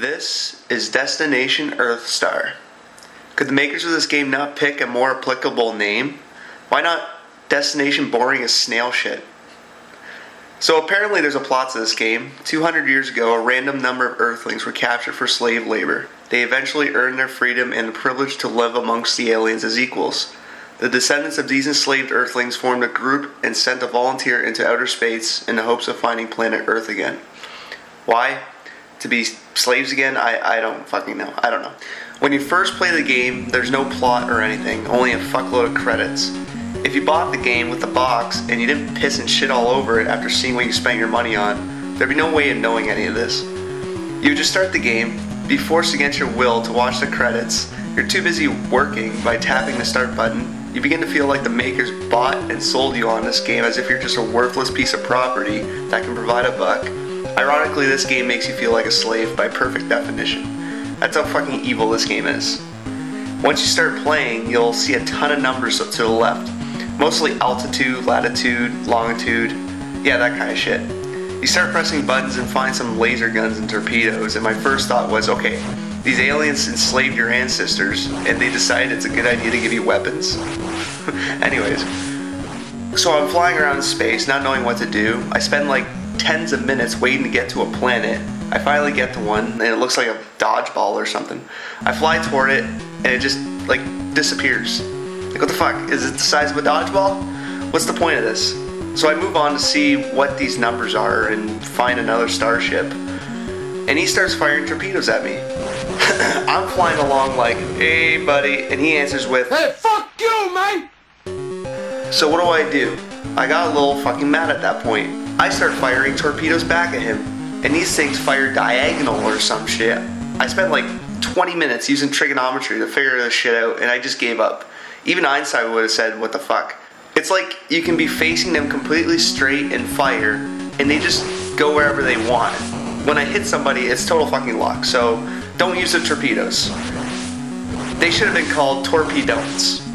This is Destination Earthstar. Could the makers of this game not pick a more applicable name? Why not Destination Boring as Snail Shit? So apparently there's a plot to this game. 200 years ago, a random number of Earthlings were captured for slave labor. They eventually earned their freedom and the privilege to live amongst the aliens as equals. The descendants of these enslaved Earthlings formed a group and sent a volunteer into outer space in the hopes of finding planet Earth again. Why? To be slaves again? I, I don't fucking know. I don't know. When you first play the game, there's no plot or anything, only a fuckload of credits. If you bought the game with the box and you didn't piss and shit all over it after seeing what you spent your money on, there'd be no way of knowing any of this. You just start the game, be forced against your will to watch the credits. You're too busy working by tapping the start button you begin to feel like the makers bought and sold you on this game as if you're just a worthless piece of property that can provide a buck. Ironically, this game makes you feel like a slave by perfect definition. That's how fucking evil this game is. Once you start playing, you'll see a ton of numbers to the left. Mostly altitude, latitude, longitude, yeah, that kind of shit. You start pressing buttons and find some laser guns and torpedoes, and my first thought was, okay, these aliens enslaved your ancestors and they decided it's a good idea to give you weapons. Anyways, so I'm flying around space not knowing what to do. I spend like tens of minutes waiting to get to a planet. I finally get to one and it looks like a dodgeball or something. I fly toward it and it just like disappears. Like what the fuck? Is it the size of a dodgeball? What's the point of this? So I move on to see what these numbers are and find another starship. And he starts firing torpedoes at me. I'm flying along like, hey, buddy, and he answers with, hey, fuck you, mate! So what do I do? I got a little fucking mad at that point. I start firing torpedoes back at him, and these things fire diagonal or some shit. I spent like 20 minutes using trigonometry to figure this shit out, and I just gave up. Even Einstein would have said, what the fuck? It's like you can be facing them completely straight and fire, and they just go wherever they want. When I hit somebody, it's total fucking luck. So don't use the torpedoes. They should have been called torpedoes.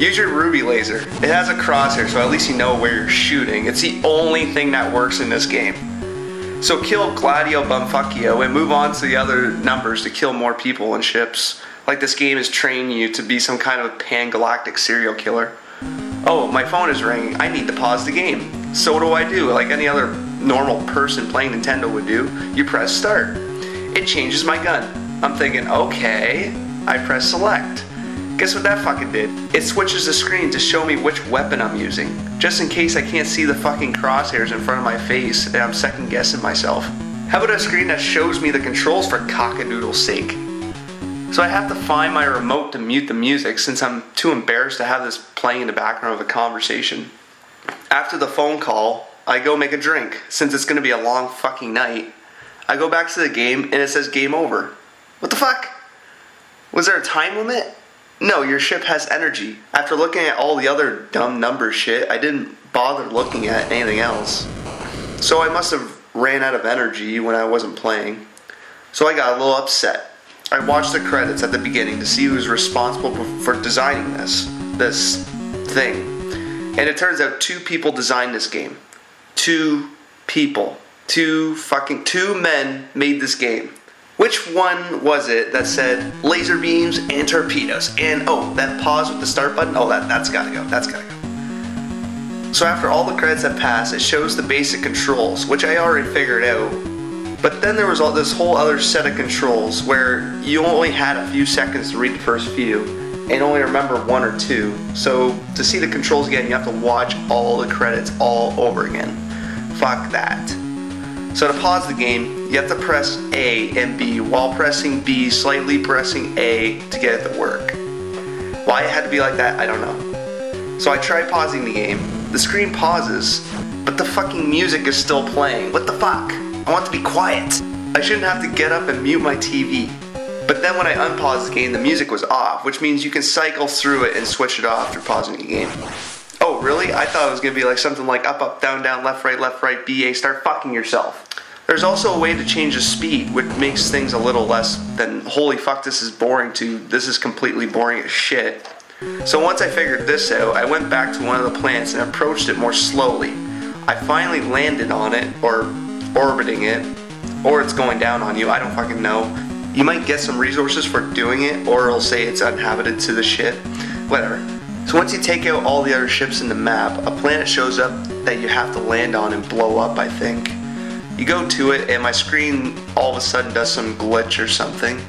Use your ruby laser. It has a crosshair, so at least you know where you're shooting. It's the only thing that works in this game. So kill Gladio Bumfuckio and move on to the other numbers to kill more people and ships. Like this game is training you to be some kind of pan-galactic serial killer. Oh, my phone is ringing. I need to pause the game. So what do I do? Like any other normal person playing Nintendo would do, you press start. It changes my gun. I'm thinking, okay, I press select. Guess what that fucking did? It switches the screen to show me which weapon I'm using, just in case I can't see the fucking crosshairs in front of my face and I'm second guessing myself. How about a screen that shows me the controls for cockadoodle's sake? So I have to find my remote to mute the music since I'm too embarrassed to have this playing in the background of a conversation. After the phone call, I go make a drink since it's gonna be a long fucking night. I go back to the game and it says game over. What the fuck? Was there a time limit? No, your ship has energy. After looking at all the other dumb number shit, I didn't bother looking at anything else. So I must have ran out of energy when I wasn't playing. So I got a little upset. I watched the credits at the beginning to see who was responsible for designing this this thing. And it turns out two people designed this game. Two people. Two fucking two men made this game. Which one was it that said laser beams and torpedoes? And oh, that pause with the start button? Oh, that, that's gotta go. That's gotta go. So after all the credits have passed, it shows the basic controls, which I already figured out. But then there was all this whole other set of controls where you only had a few seconds to read the first few and only remember one or two. So to see the controls again, you have to watch all the credits all over again. Fuck that. So to pause the game, you have to press A and B while pressing B, slightly pressing A to get it to work. Why it had to be like that, I don't know. So I try pausing the game. The screen pauses, but the fucking music is still playing. What the fuck? I want to be quiet. I shouldn't have to get up and mute my TV. But then when I unpause the game, the music was off, which means you can cycle through it and switch it off through pausing the game. Oh, really? I thought it was gonna be like something like up, up, down, down, left, right, left, right, BA, start fucking yourself. There's also a way to change the speed, which makes things a little less than holy fuck, this is boring to this is completely boring as shit. So once I figured this out, I went back to one of the plants and approached it more slowly. I finally landed on it, or orbiting it, or it's going down on you, I don't fucking know. You might get some resources for doing it, or it'll say it's uninhabited to the shit. Whatever. So once you take out all the other ships in the map, a planet shows up that you have to land on and blow up, I think. You go to it, and my screen all of a sudden does some glitch or something.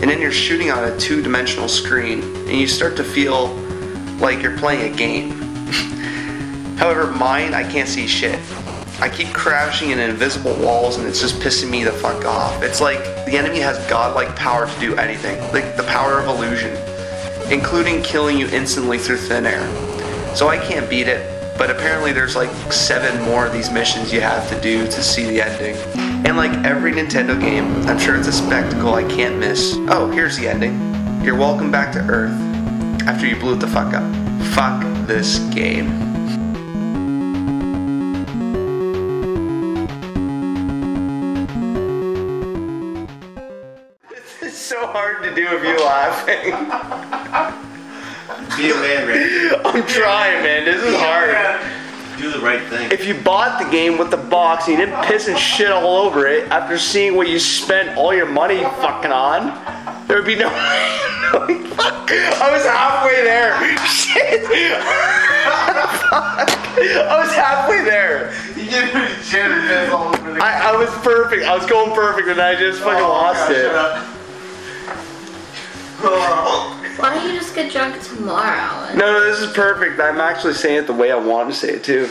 And then you're shooting on a two dimensional screen, and you start to feel like you're playing a game. However, mine, I can't see shit. I keep crashing in invisible walls and it's just pissing me the fuck off. It's like the enemy has godlike power to do anything, like the power of illusion, including killing you instantly through thin air. So I can't beat it, but apparently there's like seven more of these missions you have to do to see the ending. And like every Nintendo game, I'm sure it's a spectacle I can't miss. Oh, here's the ending. You're welcome back to Earth after you blew it the fuck up. Fuck this game. So hard to do if you're laughing. Be a man, Randy. I'm trying, man. This is hard. Do the right thing. If you bought the game with the box and you didn't piss and shit all over it after seeing what you spent all your money fucking on, there would be no. I was halfway there. Shit. I was halfway there. You get me shit and piss all over the I, I was perfect. I was going perfect, and I just fucking oh, lost it. Why don't you just get drunk tomorrow? No, no, this is perfect. I'm actually saying it the way I want to say it too.